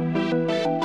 Música